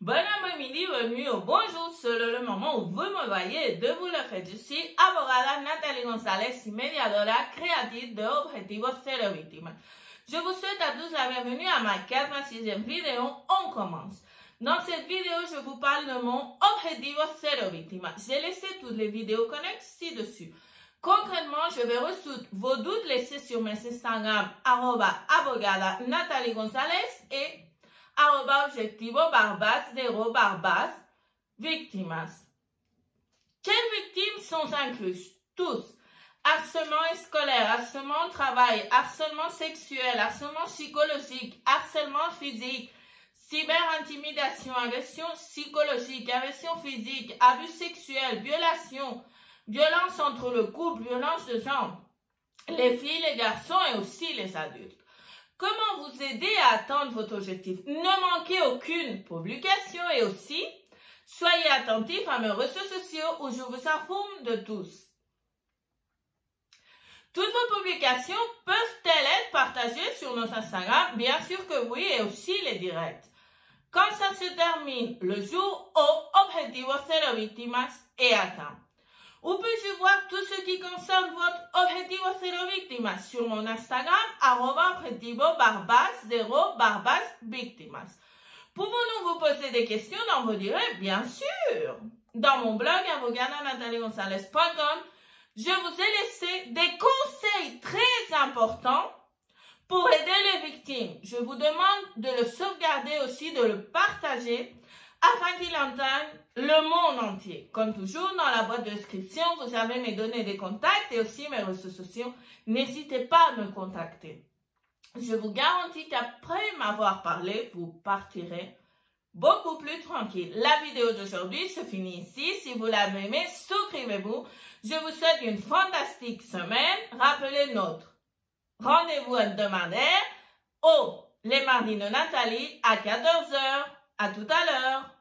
Bon après-midi, bienvenue au bonjour, c'est le moment où vous me voyez de vous le faire. Suis abogada Nathalie González mediadora créative de Objetivo Cero Víctimas. Je vous souhaite à tous la bienvenue à ma 46e vidéo. On commence. Dans cette vidéo, je vous parle de mon Objetivo Cero Víctimas. J'ai laissé toutes les vidéos connexes ci-dessus. Concrètement, je vais résoudre vos doutes laissés sur mes Instagram, arroba abogada Nathalie González et arroba objetivo barbas, zéro barbas, víctimas. Quelles victimes sont incluses? Tous. Harcèlement scolaire, harcèlement au travail, harcèlement sexuel, harcèlement psychologique, harcèlement physique, cyberintimidation, agression psychologique, agression physique, abus sexuel, violation, violence entre le couple, violence de genre, les filles, les garçons et aussi les adultes. Comment vous aider à atteindre votre objectif? Ne manquez aucune publication et aussi, soyez attentifs à mes réseaux sociaux où je vous informe de tous. Toutes vos publications peuvent-elles être partagées sur notre Instagram? Bien sûr que oui, et aussi les directs. Quand ça se termine, le jour où Objetivo Cero Víctimas est atteint. Puis-je voir tout ce qui concerne votre Objetivo Cero Víctimas sur mon Instagram, arroba barbas, zéro barbas víctimas. Pouvons-nous vous poser des questions dans vos directs? Bien sûr! Dans mon blog, avogadanataliegonzalez.com, je vous ai laissé des conseils très importants pour aider les victimes. Je vous demande de le sauvegarder aussi, de le partager afin qu'il entende le monde entier. Comme toujours, dans la boîte de description, vous avez mes données de contact et aussi mes réseaux sociaux. N'hésitez pas à me contacter. Je vous garantis qu'après m'avoir parlé, vous partirez beaucoup plus tranquille. La vidéo d'aujourd'hui se finit ici. Si vous l'avez aimé, souscrivez-vous. Je vous souhaite une fantastique semaine. Rappelez notre rendez-vous hebdomadaire au les mardis de Nathalie à 14h. À tout à l'heure.